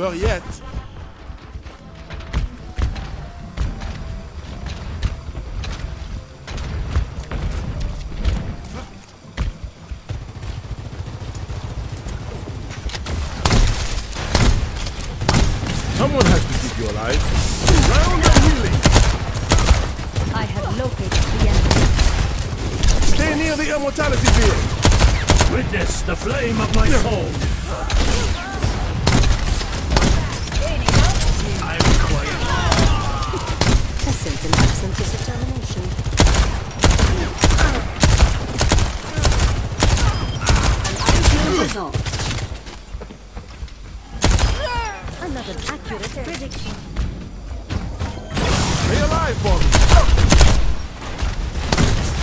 over yet. Someone has to keep you alive. Round of healing. I have located the enemy. Stay near the immortality field. Witness the flame of my soul I require I sense an absence of determination. An result. Another accurate prediction. Stay alive for me.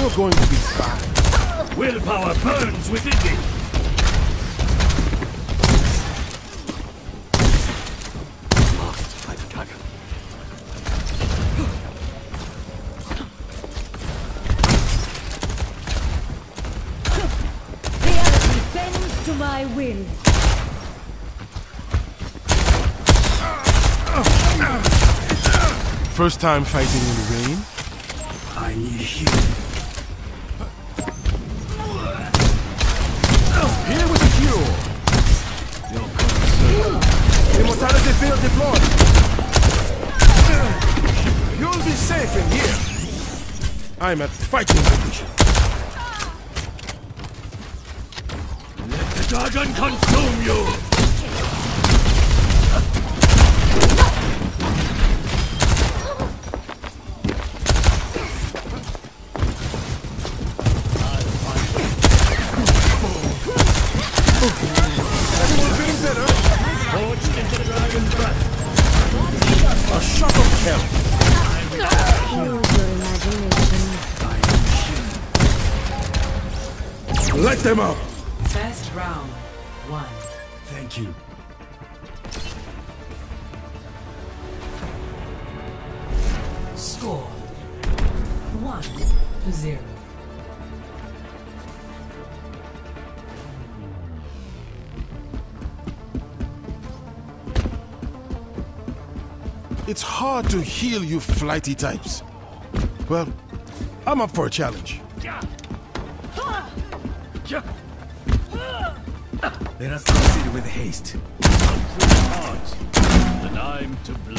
You're going to be fine. willpower burns within me bends to my will. First time fighting in the rain. I need healing Here with the cure. Immortality field deployed. You'll be safe in here. I'm at fighting condition. Dragon consume you Everyone feeling better? Forged into the dragon's breath A shot of hell. Use your imagination. Let them up. First round. One. Thank you Score. One to zero. It's hard to heal you flighty types. Well, I'm up for a challenge. Let us proceed with haste. Hearts, and I'm to blame.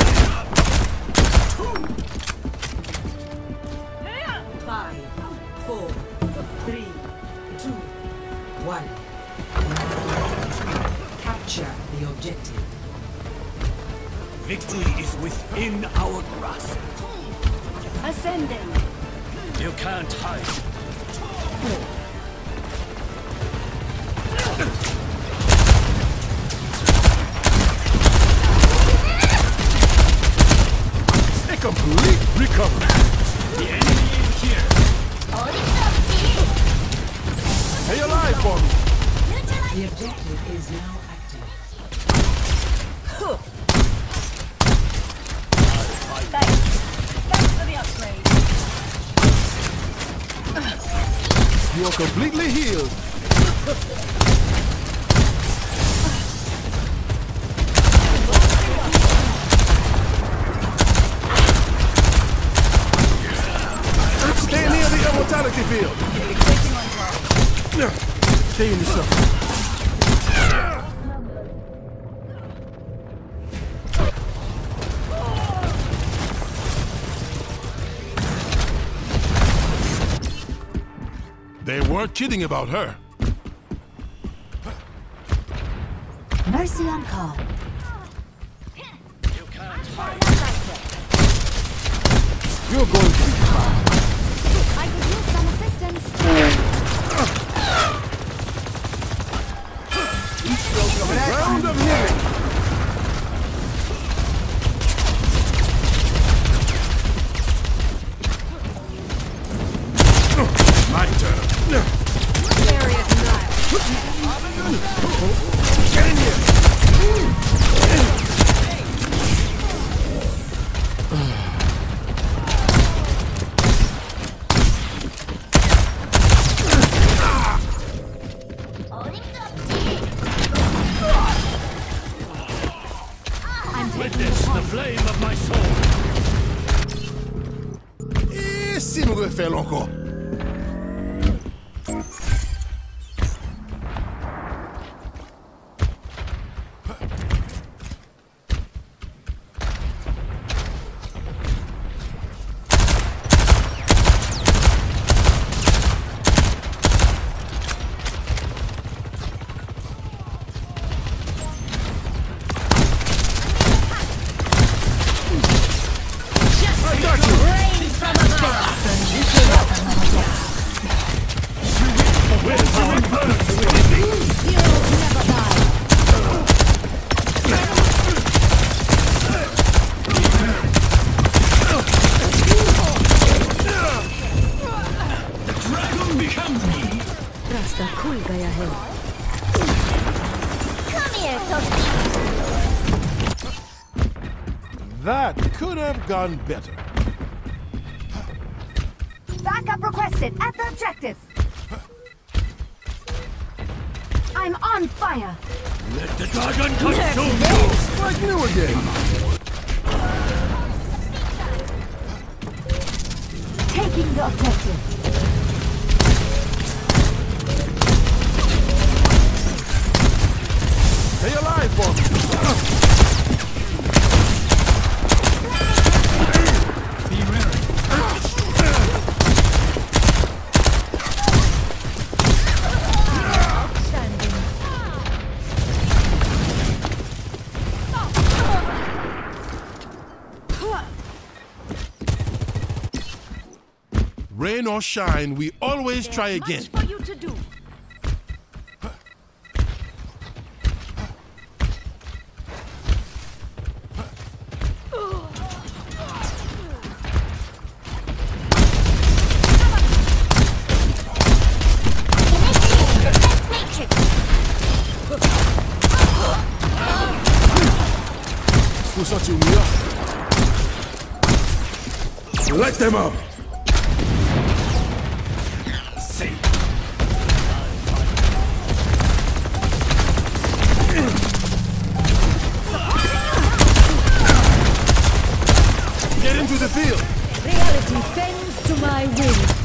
Five, four, three, two, one. Capture the objective. Victory is within our grasp. Ascending. You can't hide. A You are completely healed. Stay near the immortality field. Stay in the circle. They weren't kidding about her. Mercy on call. You're going to be fine. Flame of my soul. Et si nous refaire encore? Rasta kulga ya hen. Come here, Toby. That could have gone better. Backup requested at the objective. I'm on fire. Let the dragon consume you. Like new again. Taking the objective. Or shine, we always try again. Much for you to do. Faut sortir au mur. Let them up. Into the field. Reality bends to my will.